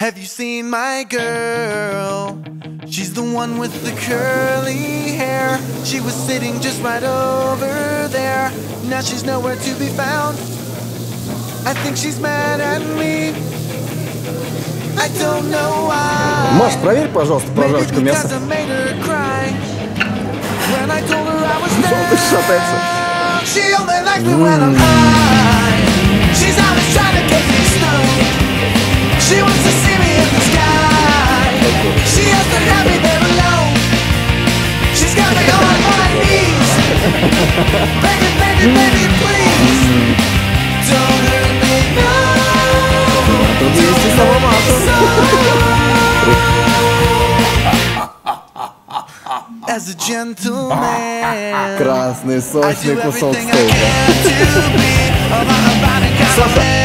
Have you seen my girl? She's the one with the curly hair. She was sitting just right over there. Now she's nowhere to be found. I think she's mad at me. I don't know why. Маш, проверь, пожалуйста, Maybe прожарочку because мяса. I made her cry. When I told her I was Ты шатается. down, she only likes me when I'm high. She's always trying to get me stoned. She wants to As a gentleman. Красный I сочный do кусок everything I стейка. can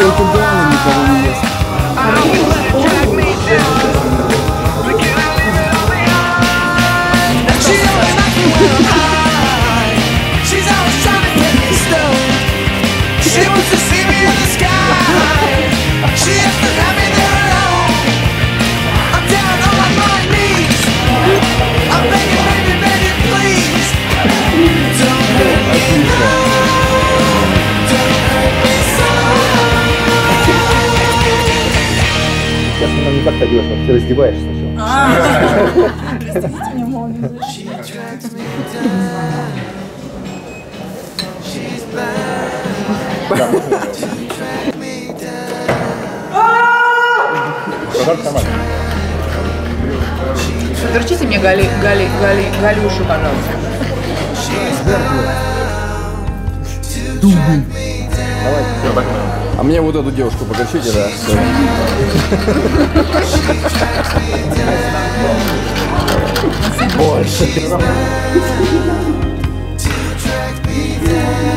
They can down in the. Не что ты раздеваешься сначала. Me down. Прожарка нормально. Верчите мне Гали, Гали, Гали, Галюшу, пожалуйста. А мне вот эту девушку погорчите, да? Больше.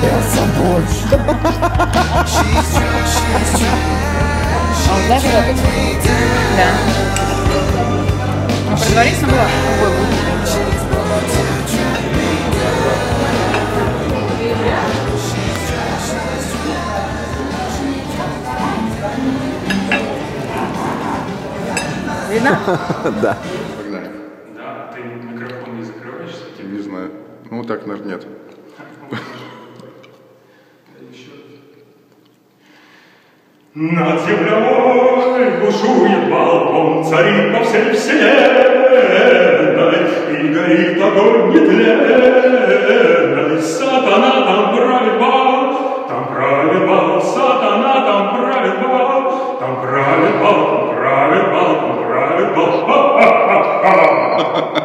Мясо больше. А вот знаешь? Да. А предварительно было? Ой, будет. Видно? Да. Погнали. Да, ты микрофон не закрываешься? Не знаю. Ну, так, наверное, нет. Над землей бушует балкон, царит по всей вселенной, И горит огонь нетленный. Сатана там правит бал, там правит бал, сатана там правит бал, там правит бал, Rabbit Bowl, Rabbit Bowl.